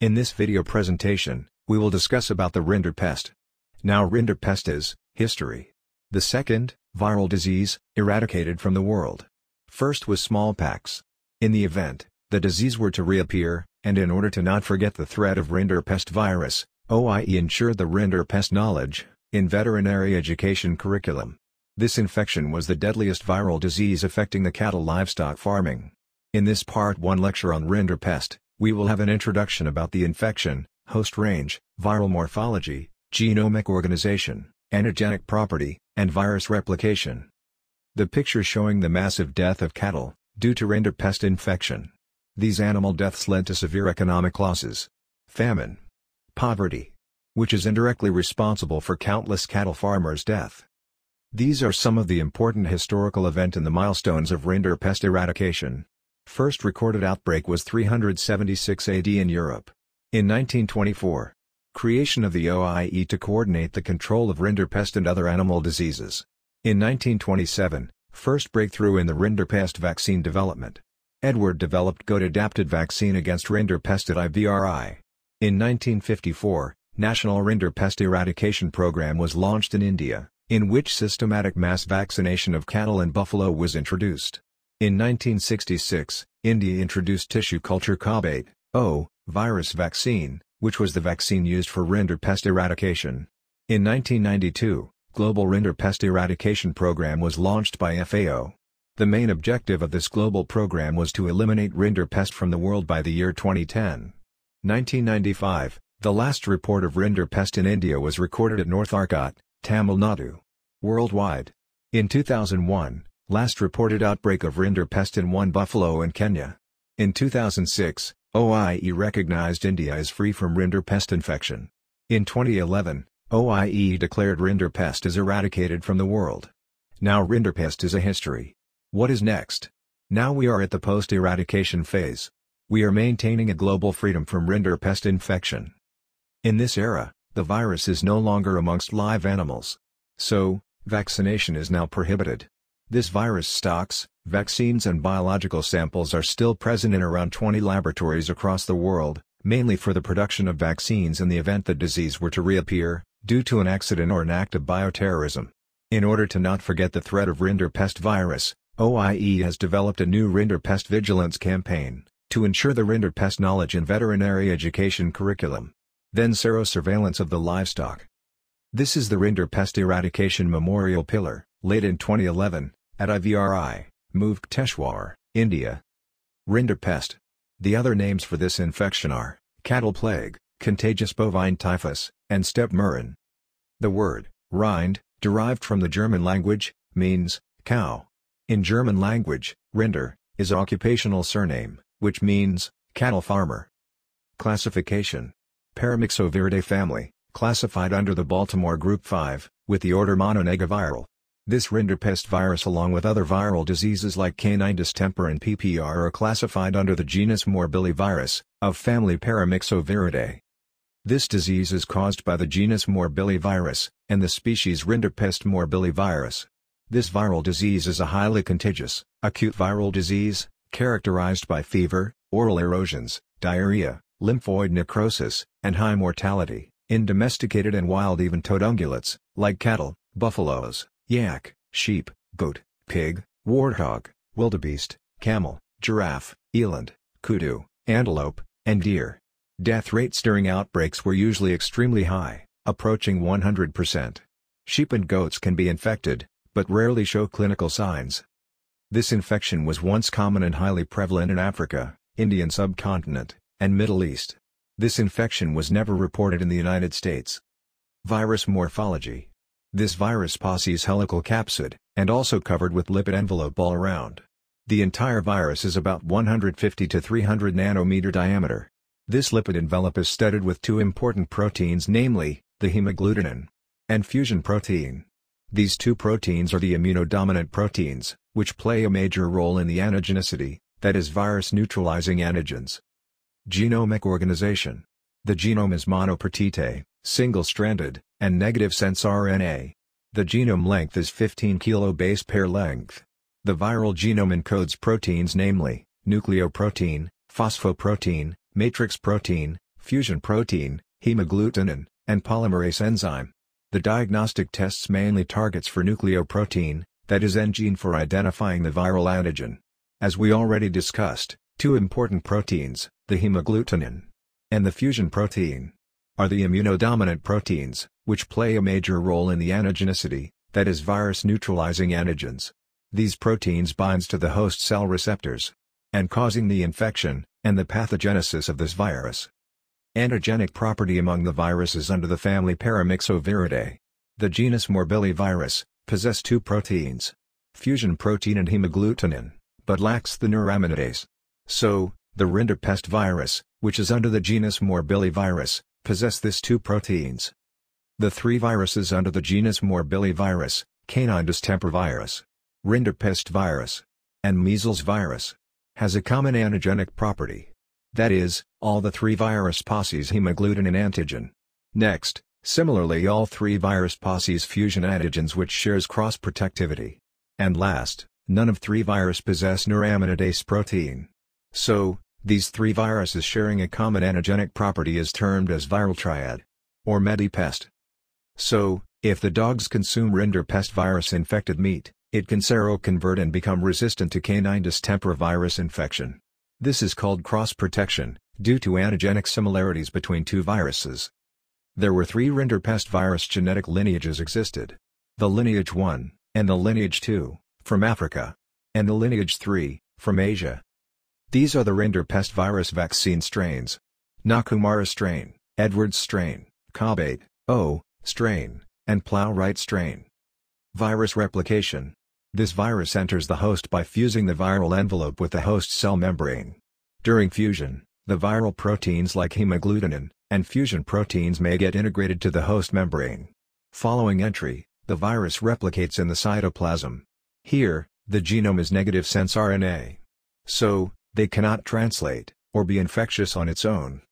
In this video presentation, we will discuss about the Rinderpest. Now Rinderpest is, history. The second, viral disease, eradicated from the world. First was smallpox. In the event, the disease were to reappear, and in order to not forget the threat of Rinderpest virus, OIE ensured the Rinderpest knowledge, in veterinary education curriculum. This infection was the deadliest viral disease affecting the cattle livestock farming. In this part 1 lecture on Rinderpest, we will have an introduction about the infection, host range, viral morphology, genomic organization, antigenic property, and virus replication. The picture showing the massive death of cattle, due to rinderpest infection. These animal deaths led to severe economic losses. Famine. Poverty. Which is indirectly responsible for countless cattle farmers' death. These are some of the important historical event in the milestones of rinderpest eradication. First recorded outbreak was 376 AD in Europe. In 1924. Creation of the OIE to coordinate the control of rinderpest and other animal diseases. In 1927, first breakthrough in the rinderpest vaccine development. Edward developed goat-adapted vaccine against rinderpest at IVRI. In 1954, National Rinderpest Eradication Program was launched in India, in which systematic mass vaccination of cattle and buffalo was introduced. In 1966, India introduced tissue culture COVID, O, virus vaccine, which was the vaccine used for rinderpest eradication. In 1992, Global Rinderpest Eradication Program was launched by FAO. The main objective of this global program was to eliminate rinderpest from the world by the year 2010. 1995, the last report of rinderpest in India was recorded at North Arcot, Tamil Nadu. Worldwide. In 2001, Last reported outbreak of rinderpest in one buffalo in Kenya. In 2006, OIE recognized India as free from rinderpest infection. In 2011, OIE declared rinderpest as eradicated from the world. Now rinderpest is a history. What is next? Now we are at the post-eradication phase. We are maintaining a global freedom from rinderpest infection. In this era, the virus is no longer amongst live animals. So, vaccination is now prohibited. This virus stocks, vaccines and biological samples are still present in around 20 laboratories across the world, mainly for the production of vaccines in the event the disease were to reappear, due to an accident or an act of bioterrorism. In order to not forget the threat of rinderpest virus, OIE has developed a new rinderpest vigilance campaign, to ensure the rinderpest knowledge in veterinary education curriculum. Then serosurveillance of the livestock. This is the rinderpest eradication memorial pillar, late in 2011, at IVRI, Mukteshwar, India. Rinderpest. The other names for this infection are, cattle plague, contagious bovine typhus, and steppe murrain. The word, Rind, derived from the German language, means, cow. In German language, Rinder, is occupational surname, which means, cattle farmer. Classification. Paramyxoviridae family, classified under the Baltimore Group 5, with the order Mononegaviral. This rinderpest virus along with other viral diseases like canine distemper and PPR are classified under the genus Morbillivirus, of family Paramyxoviridae. This disease is caused by the genus Morbillivirus, and the species Rinderpest morbillivirus. This viral disease is a highly contagious, acute viral disease, characterized by fever, oral erosions, diarrhea, lymphoid necrosis, and high mortality, in domesticated and wild even-toed ungulates, like cattle, buffaloes, yak, sheep, goat, pig, warthog, wildebeest, camel, giraffe, eland, kudu, antelope, and deer. Death rates during outbreaks were usually extremely high, approaching 100%. Sheep and goats can be infected, but rarely show clinical signs. This infection was once common and highly prevalent in Africa, Indian subcontinent, and Middle East. This infection was never reported in the United States. Virus morphology this virus possesses helical capsid, and also covered with lipid envelope all around. The entire virus is about 150 to 300 nanometer diameter. This lipid envelope is studded with two important proteins namely, the hemagglutinin and fusion protein. These two proteins are the immunodominant proteins, which play a major role in the antigenicity, that is virus-neutralizing antigens. Genomic organization. The genome is monopartite, single-stranded, and negative sense RNA. The genome length is 15 kilobase pair length. The viral genome encodes proteins namely, nucleoprotein, phosphoprotein, matrix protein, fusion protein, hemagglutinin, and polymerase enzyme. The diagnostic tests mainly targets for nucleoprotein, that is N gene for identifying the viral antigen. As we already discussed, two important proteins, the hemagglutinin and the fusion protein, are the immunodominant proteins, which play a major role in the antigenicity, that is virus-neutralizing antigens. These proteins binds to the host cell receptors and causing the infection and the pathogenesis of this virus. Antigenic property among the viruses under the family Paramyxoviridae. The genus Morbillivirus possess two proteins, fusion protein and hemagglutinin, but lacks the neuraminidase. So, the rinderpest virus, which is under the genus Morbillivirus, possess this two proteins. The three viruses under the genus Morbillivirus, canine distemper virus, rinderpest virus, and measles virus, has a common antigenic property. That is, all the three virus possess hemagglutinin antigen. Next, similarly all three virus possess fusion antigens which shares cross-protectivity. And last, none of three virus possess neuraminidase protein. So, these three viruses sharing a common antigenic property is termed as viral triad. Or medipest. So, if the dogs consume rinderpest virus-infected meat, it can seroconvert and become resistant to canine distemper virus infection. This is called cross-protection, due to antigenic similarities between two viruses. There were three rinderpest virus genetic lineages existed. The lineage 1, and the lineage 2, from Africa. And the lineage 3, from Asia. These are the rinderpest virus vaccine strains. Nakumara strain, Edwards strain, Cobb O strain, and Plowright strain. Virus replication. This virus enters the host by fusing the viral envelope with the host cell membrane. During fusion, the viral proteins like hemagglutinin, and fusion proteins may get integrated to the host membrane. Following entry, the virus replicates in the cytoplasm. Here, the genome is negative sense RNA. So, they cannot translate, or be infectious on its own.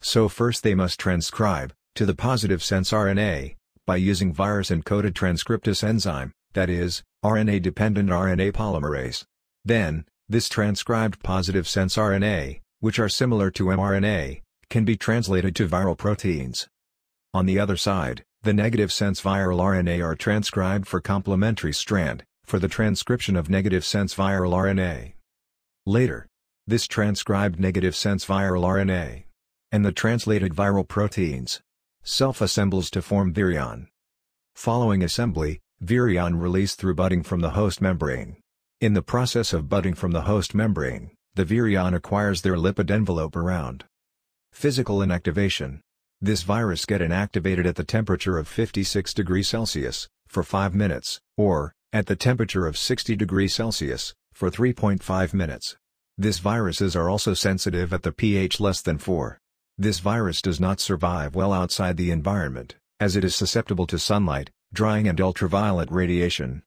So first they must transcribe, to the positive sense RNA, by using virus-encoded transcriptase enzyme, that is, RNA-dependent RNA polymerase. Then, this transcribed positive sense RNA, which are similar to mRNA, can be translated to viral proteins. On the other side, the negative sense viral RNA are transcribed for complementary strand, for the transcription of negative sense viral RNA. Later, this transcribed negative sense viral RNA and the translated viral proteins self-assembles to form virion. Following assembly, virion released through budding from the host membrane. In the process of budding from the host membrane, the virion acquires their lipid envelope around. Physical inactivation. This virus get inactivated at the temperature of 56 degrees Celsius, for 5 minutes, or, at the temperature of 60 degrees Celsius, for 3.5 minutes. This viruses are also sensitive at the pH less than 4. This virus does not survive well outside the environment, as it is susceptible to sunlight, drying and ultraviolet radiation.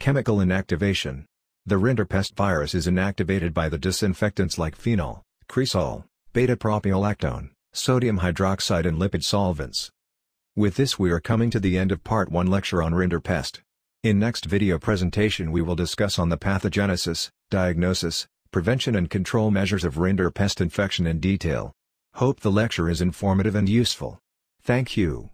Chemical inactivation. The rinderpest virus is inactivated by the disinfectants like phenol, cresol, beta-propionolactone, sodium hydroxide and lipid solvents. With this we are coming to the end of part 1 lecture on rinderpest. In next video presentation we will discuss on the pathogenesis, diagnosis, prevention and control measures of rinderpest infection in detail. Hope the lecture is informative and useful. Thank you.